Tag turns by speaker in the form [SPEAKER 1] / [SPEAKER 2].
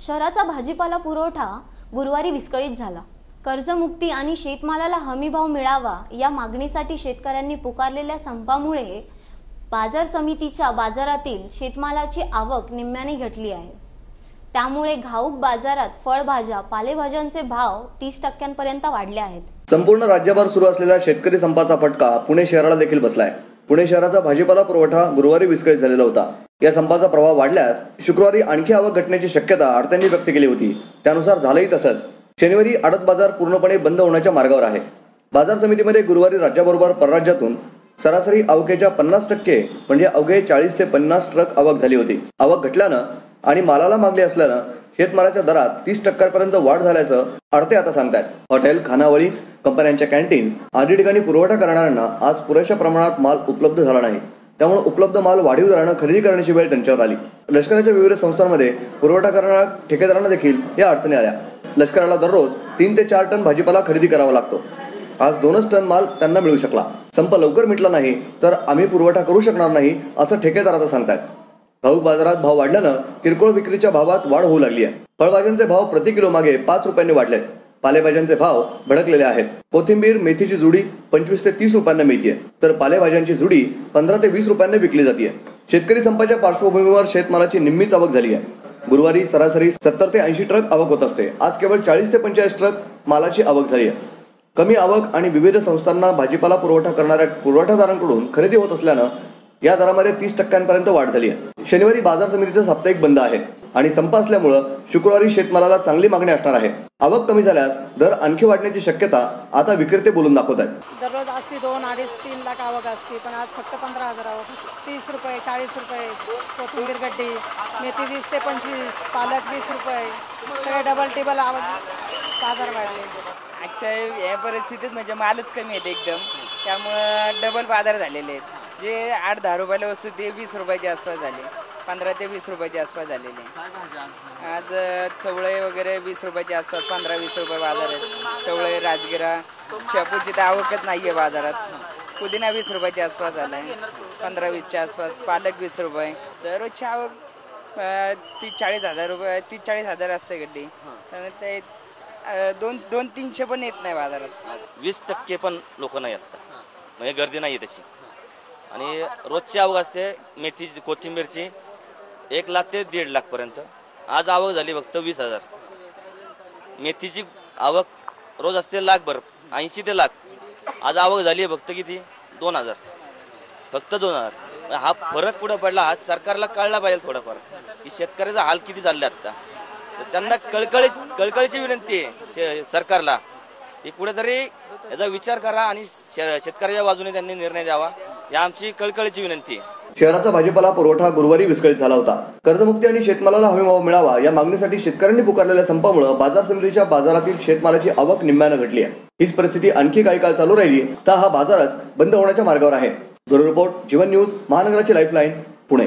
[SPEAKER 1] शहराचा भाजीपाला पुरवठा गुरुवारी विस्कळीत झाला. कर्जमुक्ती आणि शेतमालाला हमीभाव मिळावा या मागणीसाठी शेतकऱ्यांनी पुकारलेल्या संपामुळे बाजार समितीच्या बाजारातील शेतमालाची आवक निम्म्याने घटली आहे. त्यामुळे घाऊक बाजारात फळभाज्या पालेभाज्यांचे भाव तीस टक्क्यांपर्यंत वाढले आहेत.
[SPEAKER 2] संपूर्ण राज्यभर सुरू असलेल्या शेतकरी संपाचा फटका पुणे शहराला देखील बसलाय. पुणे शहराचा भाजीपाला पुरवठा गुरुवारी विस्कळीत झालेला होता. या संपाचा प्रभाव वाढल्यास शुक्रवारी आणखी आवक घटण्याची शक्यता आडत्यांनी व्यक्त केली होती. त्यानुसार झालंही तसंच. शनिवारी आडत बाजार पूर्णपणे बंद होण्याच्या मार्गावर आहे. बाजार समितीमध्ये गुरुवारी राज्याबरोबर परराज्यातून सरासरी आवकेच्या पन्नास टक्के म्हणजे अवघे चाळीस ते पन्नास ट्रक आवक झाली होती. आवक घटल्यानं आणि मालाला मागली असल्यानं शेतमालाच्या दरात तीस टक्क्यांपर्यंत वाढ झाल्याचं आडते आता सांगतायत. हॉटेल खानावळी कंपन्यांच्या कॅन्टीन्स आदी ठिकाणी पुरवठा करणाऱ्यांना आज पुरेशा प्रमाणात माल उपलब्ध झाला नाही. त्यामुळे उपलब्ध माल वाढीव दरानं खरेदी करण्याची वेळ त्यांच्यावर आली. लष्कराच्या विविध संस्थांमध्ये पुरवठा करणाऱ्या ठेकेदारांना देखील या अडचणी आल्या. लष्कराला दररोज तीन ते चार टन भाजीपाला खरेदी करावा लागतो. आज दोनच टन माल त्यांना मिळू शकला. संप लवकर मिटला नाही तर आम्ही पुरवठा करू शकणार नाही असं ठेकेदार सांगतात घाऊक बाजारात भाव वाढल्यानं किरकोळ विक्रीच्या भावात वाढ होऊ लागली आहे. फळभाज्यांचे भाव प्रति किलो मागे पाच रुपयांनी वाढलेत. पालेभाज्यांचे भाव भडकलेले आहेत. कोथिंबीर मेथीची जुडी पंचवीस ते तीस रुपयांना मिळते तर पालेभाज्यांची जुडी पंधरा ते वीस रुपयांना विकली जाते शेतकरी संपाच्या पार्श्वभूमीवर शेतमालाची निम्मीच आवक झाली आहे गुरुवारी सरासरी सत्तर ते ऐंशी ट्रक आवक होत असते. आज केवळ चाळीस ते पंचेचाळीस ट्रक मालाची आवक झाली आहे कमी आवक आणि विविध संस्थांना भाजीपाला पुरवठा करणाऱ्या पुरवठादारांकडून खरेदी होत असल्यानं या दरामध्ये तीस टक्क्यांपर्यंत वाढ झाली आहे शनिवारी बाजार समितीचं साप्ताहिक बंद आहे. आणि संप असल्यामुळं शुक्रवारी शेतमालाला चांगली मागणी असणार आहे. आवक कमी झाल्यास दर आणखी वाढण्याची शक्यता आता विक्रेते बोलून दाखवत आहेत.
[SPEAKER 3] दररोज असती दोन अडीच तीन लाख आवक असते पण आज फक्त पंधरा हजार आवक तीस रुपये चाळीस रुपये कोथिंबीर गड्डी मेथी वीस ते पंचवीस पालक वीस रुपये सगळे डबल टेबल आवक बाजार वाढले.
[SPEAKER 4] आजच्या या परिस्थितीत म्हणजे मालच कमी आहेत एकदम. त्यामुळं डबल बाजार झालेले आहेत. जे आठ दहा रुपयाला वस्तू ते वीस रुपयाच्या आसपास झाले. पंधरा ते वीस रुपयाच्या आसपास झालेले आज अ, चवळे वगैरे वीस रुपयाच्या आसपास पंधरा वीस रुपये बाजार आहेत. चवळे राजगिरा शेपूची तर आवकच नाही आहे बाजारात. पुदिना वीस रुपयाच्या आसपास झाला आहे पंधरा वीसच्या आसपास पालक वीस रुपये. दररोजची आवक अ, तीस चाळीस हजार रुपये तीस चाळीस हजार असते गड्डी. आणि ते अ, दोन दोन तीनशे पण येत नाही बाजारात.
[SPEAKER 5] वीस टक्के पण लोक नाही आता म्हणजे गर्दी नाही आहे तशी. आणि रोजची आवक असते मेथीची कोथिंबीरची एक लाख ते दीड लाखपर्यंत आज आवक झाली फक्त वीस हजार. मेथीची आवक रोज असते लाखभर ऐंशी ते लाख. आज आवक झाली आहे फक्त किती? दोन हजार. फक्त दोन हजार. हा फरक कुठं पडला हा सरकारला कळला पाहिजे थोडाफार की शेतकऱ्याचा हाल किती चालले आता. तर त्यांना कळकळी कळकळीची विनंती आहे शे सरकारला की कुठेतरी याचा विचार करा आणि शे- शेतकऱ्याच्या बाजूने त्यांनी निर्णय द्यावा. या आमची कळकळीची विनंती आहे.
[SPEAKER 2] शहराचा भाजीपाला पुरवठा गुरुवारी विस्कळीत झाला होता. कर्जमुक्ती आणि शेतमालाला हमीभाव मिळावा या मागणीसाठी शेतकऱ्यांनी पुकारलेल्या संपामुळे बाजार समितीच्या बाजारातील शेतमालाची आवक निम्म्यानं घटली आहे. हीच परिस्थिती आणखी काही काळ चालू राहिली तर हा बाजारच बंद होण्याच्या मार्गावर आहे. ब्युरो रिपोर्ट जीवन न्यूज महानगराची लाईफलाईन पुणे.